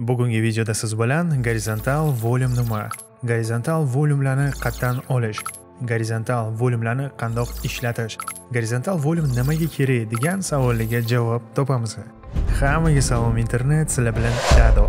Bugungi videoda siz bilan gorizontal volyum nima, gorizontal volyumlarni qayerdan olish, gorizontal volyumlarni qandoq ishlatish, gorizontal volyum nimaga kerak degan savollarga javob topamiz. Hammaga salom internet, sizlar bilan Dado.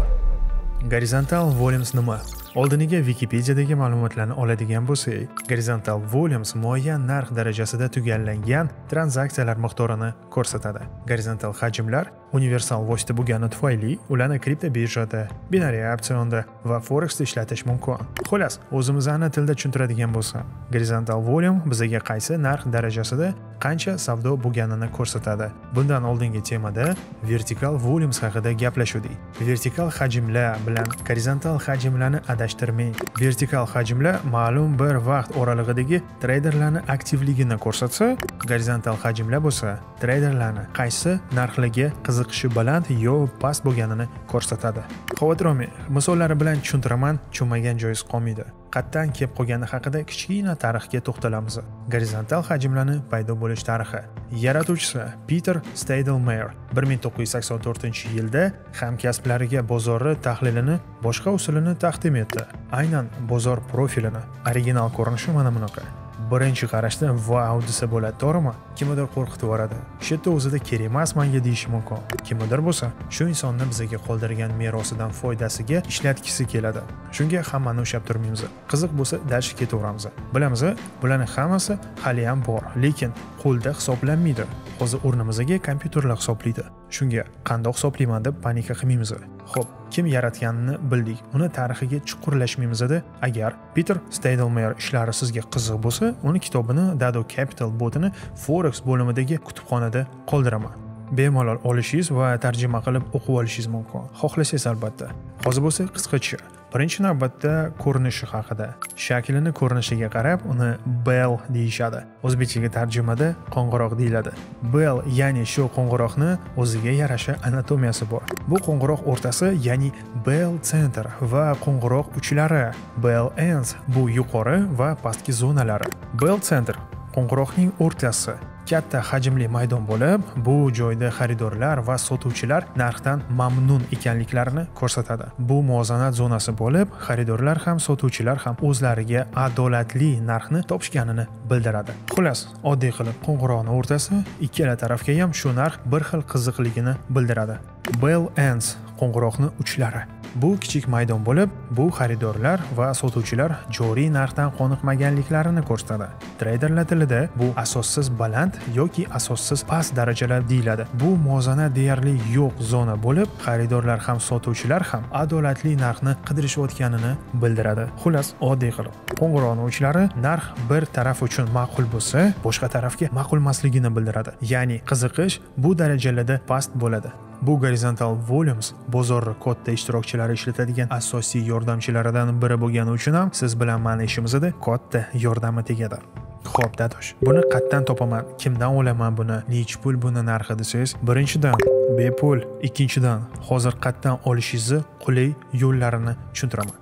Gorizontal volyums nima? Oldiniga Wikipediyadagi ma'lumotlarni oladigan bo'lsak, gorizontal volumes muayyan narx darajasida tugallangan tranzaksiyalar miqdorini ko'rsatadi. Gorizontal hajmlar universal vosita bo'lgani tufayli ularni kripto birjada, binariy opsionda va foreksda ishlatish mumkin. Xullas, o'zimizni tilda tushuntiradigan bo'lsam, gorizontal volume bizga qaysi narx darajasida qancha savdo bo'lganini ko'rsatadi. Bundan oldingi temada vertikal volumes haqida gaplashuvdik. Vertikal hajmlar bilan gorizontal hajmlarni adashtirmang. Vertikal hajmlar ma'lum bir vaqt oralig'idagi treyderlarni aktivligini ko'rsatsa, gorizontal hajmlar bo'lsa, treyderlarni qaysi narxlarga qiziqishi baland yo past bo'lganini ko'rsatadi. Xavotir olmang, misollari bilan tushuntiraman, tushunmagan joyingiz qolmaydi. Qatdan kelib qolgani haqida kichkina tarixga to'xtalamiz. Gorizontal hajmlarni paydo bo'lish tarixi. Yaratuvchisi Peter Stadelmayer 1984-yilda hamkasblariga bozorni tahlilini boshqa usulini taqdim etdi. Aynan bozor profilini. Original ko'rinishi mana bunaqa. Birinchi qarashda vau desa bo'ladi to'g'rimi kimnidir qo'rqitib yuboradi shu yerda o'zida kerak emas manga deyishi mumkin. Kimnidir bo'lsa shu insonni bizga qoldirgan merosidan foydasiga ishlatgisi keladi. Shunga hammani ushlab turmaymiz. Qiziq bo'lsa дальше ketaveramiz. Bilamiz bularni hammasi haliyam bor lekin qo'lda hisoblanmaydi. Hozir o'rnimizga kompyuterlar hisoblaydi. Shunga qandoq hisoblayman deb panika qilmaymiz. Xo'p, kim yaratganini bildik. Uni tarixiga chuqurlashmaymizda, agar Peter Steydelmeyer ishlari sizga qiziq bo'lsa, uni kitobini Dado Capital botini Forex bo'limidagi kutubxonada qoldiraman. bemalol olishingiz va tarjima qilib o'qib olishingiz mumkin xohlasangiz albatta hozir bo'lsa qisqacha birinchi navbatda ko'rinishi haqida. Shaklini ko'rinishiga qarab uni bell deyishadi. O'zbekchaga tarjimada qo'ng'iroq deyiladi. Bell ya'ni shu qo'ng'iroqni o'ziga yarasha anatomiyasi bor. Bu qo'ng'iroq o'rtasi ya'ni bell center va qo'ng'iroq uchlari. Bell ends bu yuqori va pastki zonalari. Bell center qo'ng'iroqning o'rtasi. Katta hajmli maydon bo'lib bu joyda xaridorlar va sotuvchilar narxdan mamnun ekanliklarini ko'rsatadi. Bu muvozanat zonasi bo'lib xaridorlar ham sotuvchilar ham o'zlariga adolatli narxni topishganini bildiradi. Xullas oddiy qilib qo'ng'iroqni o'rtasi ikkala tarafga ham shu narx bir xil qiziqligini bildiradi. Bell ends qo'ng'iroqni uchlari. Bu kichik maydon bo'lib bu xaridorlar va sotuvchilar joriy narxdan qoniqmaganliklarini ko'rsatadi. Treyderlar tilida bu asossiz baland yoki asossiz past darajalar deyiladi. Bu muvozanat deyarli yo'q zona bo'lib xaridorlar ham sotuvchilar ham adolatli narxni qidirishayotganini bildiradi. Xullas oddiy qilib. Qo'ng'iroqni uchlari narx bir taraf uchun ma'qul bo'lsa boshqa tarafga ma'qul emasligini bildiradi. Ya'ni qiziqish bu darajalarda past bo'ladi. Bu gorizontal volumes bozor kodda ishtirokchilari ishlatadigan asosiy yordamchilaridan biri bo'lgani uchun ham siz bilan mani ishimizda katta yordami tegadi Xo'p, dadosh, buni qayerdan topaman? Kimdan olaman buni? Nechi pul buni narxi desangiz, birinchidan bepul, ikkinchidan hozir qayerdan olishingizni qulay yo'llarini tushuntiraman.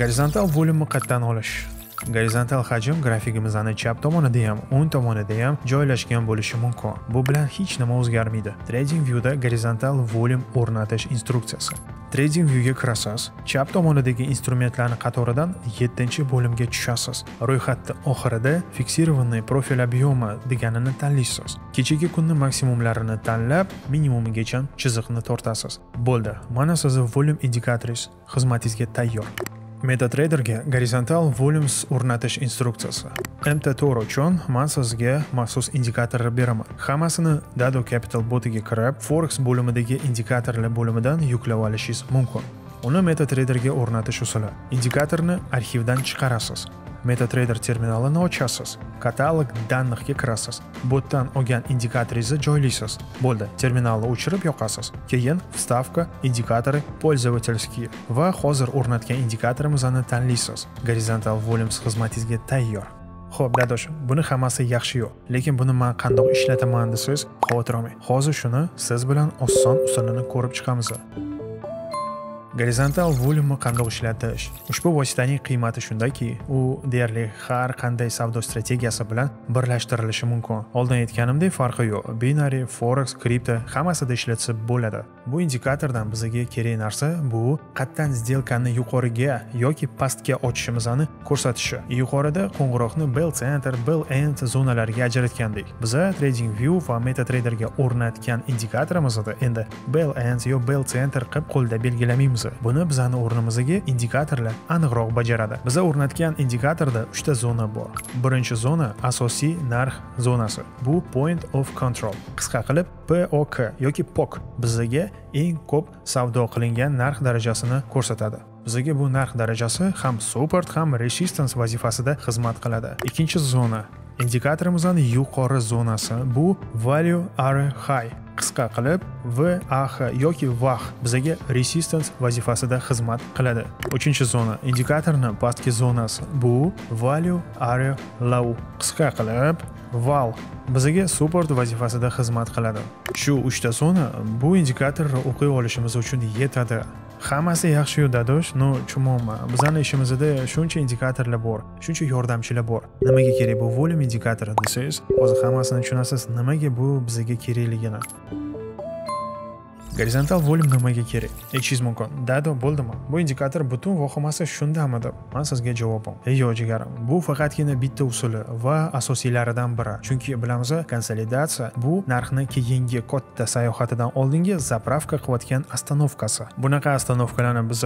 Gorizontal volumni qayerdan olish? Gorizontal hajm grafigimizni chap tomonida ham o'ng tomonida ham joylashgan bo'lishi mumkin. Bu bilan hech nima o'zgarmaydi. Trading viewda gorizontal volume o'rnatish instruksiyasi. Trading viewga kirasiz chap tomonidagi instrumentlarni qatoridan 7 bo'limga tushasiz. Ro'yxatni oxirida fiksirованный profil объема deganini tanlaysiz kechagi kunni maksimumlarini tanlab minimumigacha chiziqni tortasiz. Bo'ldi. Mana sizni volum indikatoringiz xizmatingizga tayyor. MetaTraderga gorizontal volumes o'rnatish instruksiyasi. MTTOR uchun men sizga maxsus indikator beraman. Hammasini Dado Capital botiga kirib, Forex bo'limidagi indikatorlar bo'limidan yuklab olishingiz mumkin. Uni MetaTraderga o'rnatish usuli. Indikatorni arxivdan chiqarasiz. MetaTrader terminalini ochasiz. Katalog данныхga kirasiz. Botdan olgan indikatoringizni joylaysiz. Bo'ldi, terminalni o'chirib yoqasiz. Keyin vstavka, indikatori пользовательские va hozir o'rnatgan indikatorimizni tanlaysiz. Horizontal volumes xizmatingizga tayyor. Xo'p, dadosh, buni hammasi yaxshi yo'q, lekin buni men qandoq ishlataman desangiz, xavotir olmang. Hozir shuni siz bilan oson usulini ko'rib chiqamiz. Gorizontal volyumni qandoq ishlatish? Ushbu vositaning qiymati shundaki u deyarli har qanday savdo strategiyasi bilan birlashtirilishi mumkin. Oldin aytganimdek farqi yo'q. Binary forex kripto hammasida ishlatsa bo'ladi. Bu indikatordan bizga kerak narsa bu qayerdan сделкani yuqoriga yoki pastga ochishimizni ko'rsatishi. Yuqorida qo'ng'iroqni bell center bell end zonalariga ajratgandik. Biza trading view va metatraderga o'rnatgan indikatorimizni endi bell end yo bell center qilib qo'lda belgilamaymiz. O'rnatamiz buni bizani o'rnimizga indikatorlar aniqroq bajaradi. Biza o'rnatgan indikatorda 3 ta zona bor. Birinchi zona asosiy narx zonasi. Bu point of control. Qisqa qilib pok yoki pok bizaga eng ko'p savdo qilingan narx darajasini ko'rsatadi. Bizaga bu narx darajasi ham support ham resistance vazifasida xizmat qiladi. Ikkinchi zona indikatorimizni yuqori zonasi. Bu value area high. Qisqa qilib vah yoki vah bizaga resistance vazifasida xizmat qiladi. Uchinchi zona indikatorni pastki zonasi. Bu value area low. Qisqa qilib val bizaga support vazifasida xizmat qiladi. Shu uchta zona bu indikatorni o'qiy olishimiz uchun yetadi. Hammasi yaxshi-yu dadosh no tushunmayapman bizani ishimizda shuncha indikatorlar bor shuncha yordamchilar bor. Nimaga kerak bu? Volyum indikatori desangiz hozir hammasini tushunasiz nimaga bu bizga kerakligini. Gorizontal volyum nimaga kerak aytishingiz mumkin dado bo'ldimi bu indikator butun vohamasi shundami deb man sizga javobim yo'q jigarim bu faqatgina bitta usuli va asosiylaridan biri chunki bilamiz konsolidatsiya bu narxni keyingi katta sayohatidan oldingi zapravka qilayotgan ostanovkasi bunaqa ostanovkalarni biz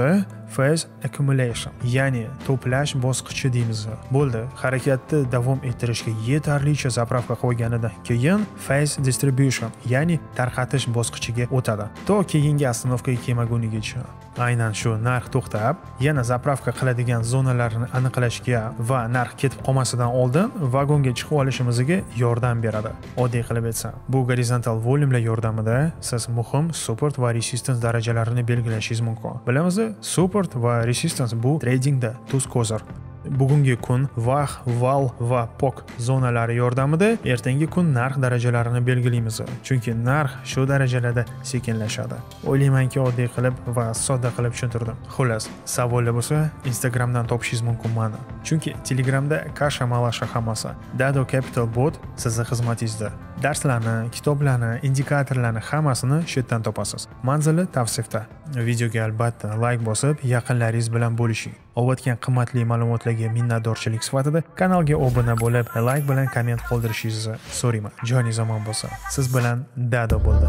phase accumulation ya'ni to'plash bosqichi deymiz bo'ldi harakatni davom ettirishga yetarlicha zapravka qo'yganidan keyin phase distribution ya'ni tarqatish bosqichiga o'tadi to keyingi ostanovkaga kelmagunigacha aynan shu narx to'xtab yana zapravka qiladigan zonalarni aniqlashga va narx ketib qolmasidan oldin vagonga chiqib olishimizga yordam beradi. Oddiy qilib aytsam bu gorizontal volyumlar yordamida siz muhim support va resistance darajalarini belgilashingiz mumkin. Bilamizda support va resistance bu tradingda tuz ko'zir. Bugungi kun vah val va pok zonalari yordamida ertangi kun narx darajalarini belgilaymiz. Chunki narx shu darajalarda sekinlashadi. O'ylaymanki oddiy qilib va sodda qilib tushuntirdim. Xullas savollar bo'lsa instagramdan topishingiz mumkin mani chunki telegramda kasha malasha hammasi. Dado capital bot sizni xizmatingizda. Darslarni kitoblarni indikatorlarni hammasini shu yerdan topasiz. Manzili tavsifda. Videoga albatta layk bosib yaqinlaringiz bilan bo'lishing. Olayotgan qimmatli ma'lumotlarga minnatdorchilik sifatida kanalga obuna bo'lib layk bilan komment qoldirishingizni so'rayman. Joyingiz omon bo'lsin. Siz bilan dado bo'ldi.